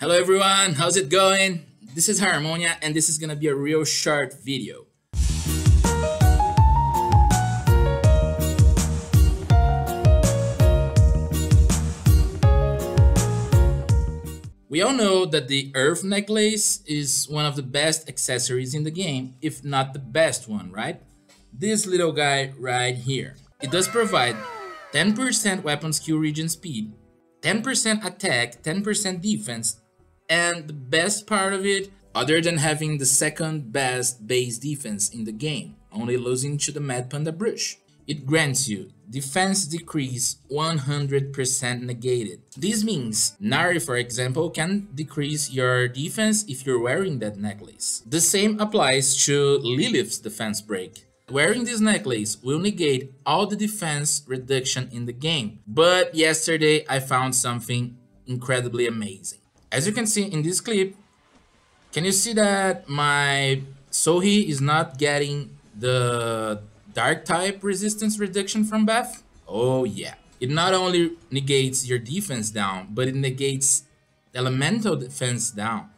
Hello everyone, how's it going? This is Harmonia and this is gonna be a real short video. We all know that the Earth necklace is one of the best accessories in the game, if not the best one, right? This little guy right here. It does provide 10% weapon skill regen speed, 10% attack, 10% defense, and the best part of it, other than having the second best base defense in the game, only losing to the Mad Panda Brush, it grants you defense decrease 100% negated. This means Nari, for example, can decrease your defense if you're wearing that necklace. The same applies to Lilith's defense break. Wearing this necklace will negate all the defense reduction in the game. But yesterday I found something incredibly amazing. As you can see in this clip, can you see that my Sohee is not getting the dark type resistance reduction from Beth? Oh yeah. It not only negates your defense down, but it negates elemental defense down.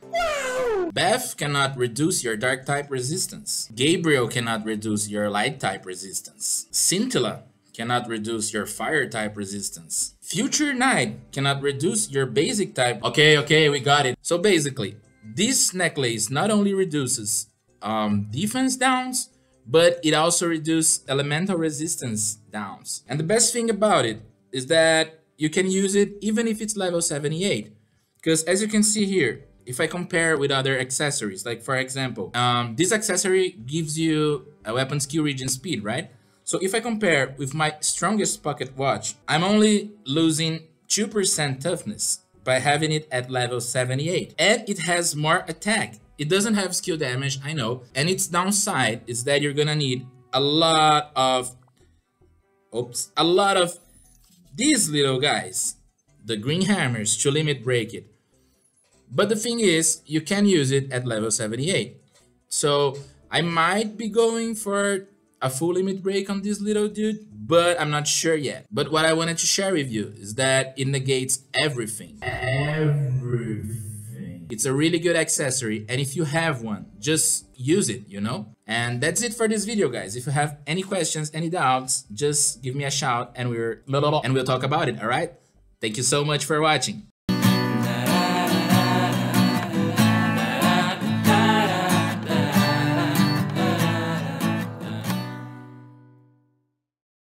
Beth cannot reduce your dark type resistance. Gabriel cannot reduce your light type resistance. Scintilla cannot reduce your fire type resistance. Future Knight cannot reduce your basic type. Okay, okay, we got it. So basically, this necklace not only reduces um, defense downs, but it also reduces elemental resistance downs. And the best thing about it is that you can use it even if it's level 78. Because as you can see here, if I compare with other accessories, like for example, um, this accessory gives you a weapon skill regen speed, right? So if I compare with my strongest pocket watch, I'm only losing 2% toughness by having it at level 78. And it has more attack. It doesn't have skill damage, I know. And its downside is that you're gonna need a lot of, oops, a lot of these little guys, the green hammers to limit break it. But the thing is, you can use it at level 78. So I might be going for a full limit break on this little dude, but I'm not sure yet. But what I wanted to share with you is that it negates everything. Everything. It's a really good accessory, and if you have one, just use it, you know? And that's it for this video, guys. If you have any questions, any doubts, just give me a shout and we're and we'll talk about it, all right? Thank you so much for watching.